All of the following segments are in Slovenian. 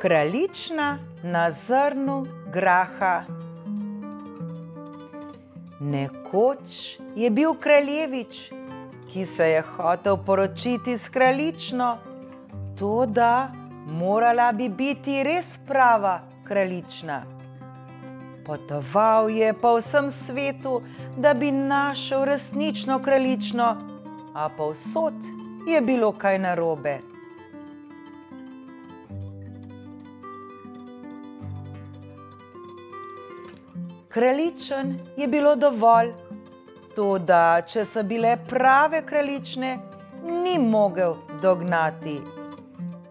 Kraljična na zrnu graha. Nekoč je bil kraljevič, ki se je hotel poročiti s kraljično, to da morala bi biti res prava kraljična. Potoval je po vsem svetu, da bi našel resnično kraljično, a povsod je bilo kaj narobe. Kraljičen je bilo dovolj, to da če so bile prave kraljične, ni mogel dognati.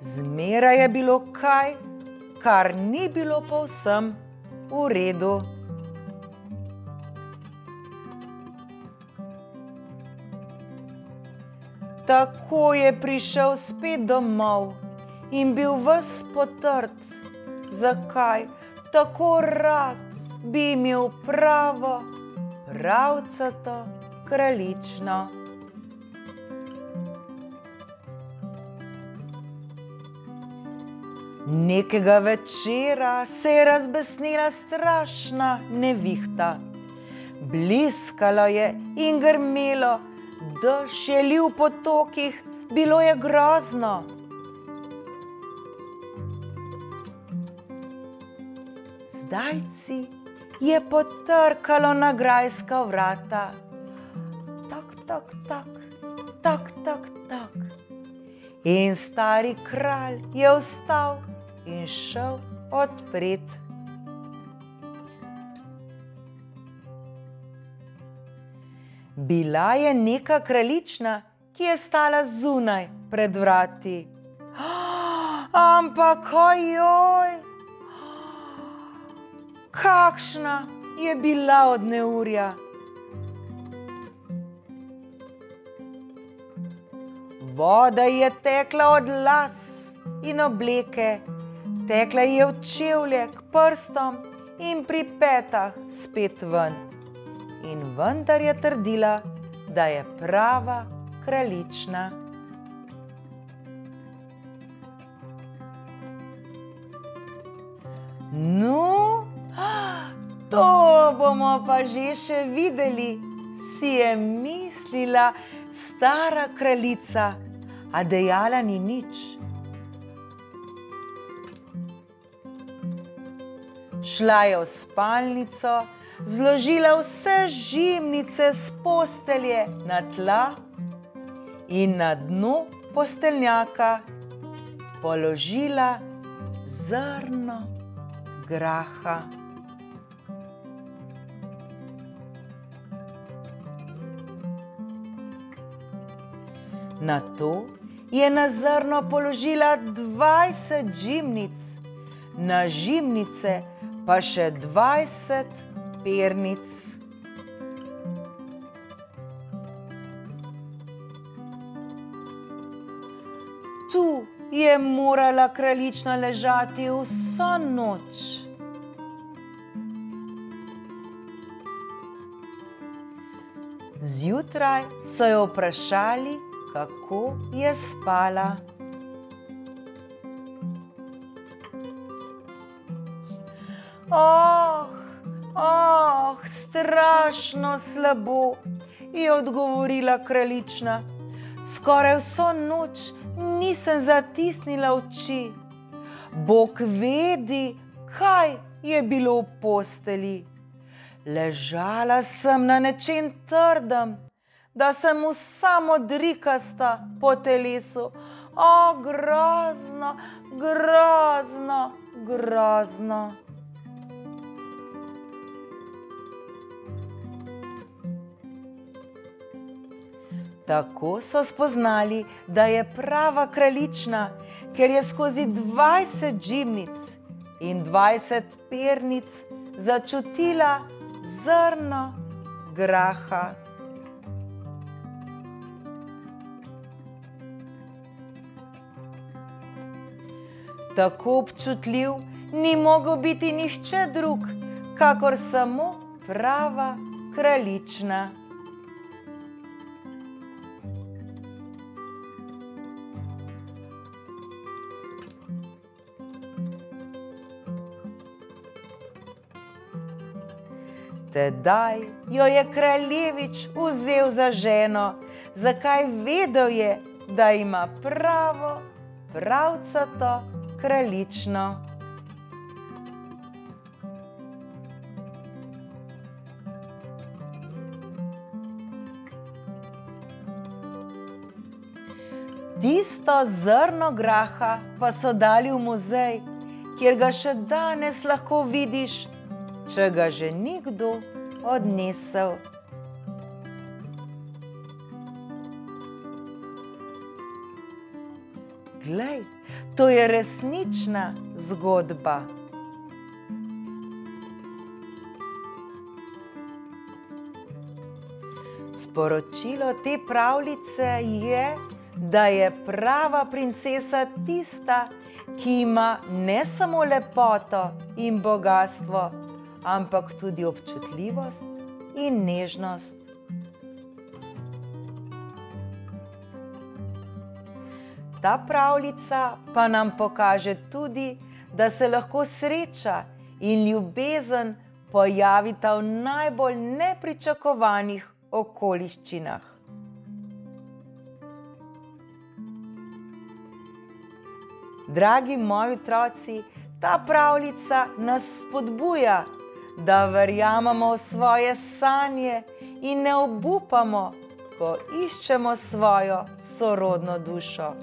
Zmeraj je bilo kaj, kar ni bilo povsem v redu. Tako je prišel spet domov in bil vse potrt. Zakaj tako rad bi imel pravo, pravcato, kraljično? Nekega večera se je razbesnila strašna nevihta. Bliskalo je in grmelo, dež je lil po tokih, bilo je grozno. Zdajci je potrkalo na grajska vrata. Tak, tak, tak, tak, tak, tak. In stari kralj je vstal in šel odpret. Bila je neka kraljična, ki je stala zunaj pred vrati. Ampak, ojoj, kakšna je bila od neurja. Voda je tekla od las in obleke, tekla je v čevlje k prstom in pri petah spet ven in vendar je trdila, da je prava kraljična. No, to bomo pa že še videli, si je mislila stara kraljica, a dejala ni nič. Šla je v spalnico, zložila vse žimnice z postelje na tla in na dnu posteljaka položila zrno graha. Na to je na zrno položila 20 žimnic, na žimnice pa še 20 pernic. Tu je morala kraljična ležati vso noč. Zjutraj so jo vprašali, kako je spala. Oh, Oh, strašno slabo, je odgovorila kraljična. Skoraj vso noč nisem zatisnila oči. Bog vedi, kaj je bilo v posteli. Ležala sem na nečem trdem, da sem mu samo drikasta po telesu. O, grozno, grozno, grozno. Tako so spoznali, da je prava kraljična, ker je skozi 20 žimnic in 20 pernic začutila zrno graha. Tako občutljiv ni mogel biti nihče drug, kakor samo prava kraljična. Tedaj jo je kraljevič vzel za ženo, zakaj vedel je, da ima pravo, pravcato kraljično. Tisto zrno graha pa so dali v muzej, kjer ga še danes lahko vidiš, če ga že nikdo odnesel. Glej, to je resnična zgodba. Sporočilo te pravljice je, da je prava princesa tista, ki ima ne samo lepoto in bogatstvo, ampak tudi občutljivost in nežnost. Ta pravljica pa nam pokaže tudi, da se lahko sreča in ljubezen pojavita v najbolj nepričakovanih okoliščinah. Dragi moji otroci, ta pravljica nas spodbuja, da verjamemo v svoje sanje in ne obupamo, ko iščemo svojo sorodno dušo.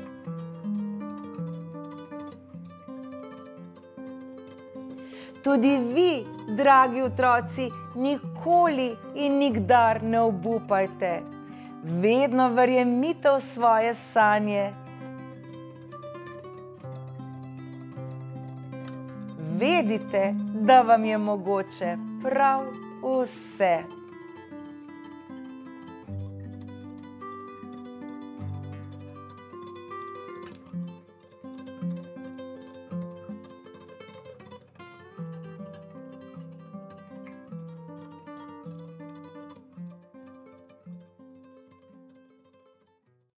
Tudi vi, dragi otroci, nikoli in nikdar ne obupajte. Vedno verjemite v svoje sanje. Vedite, da vam je mogoče prav vse.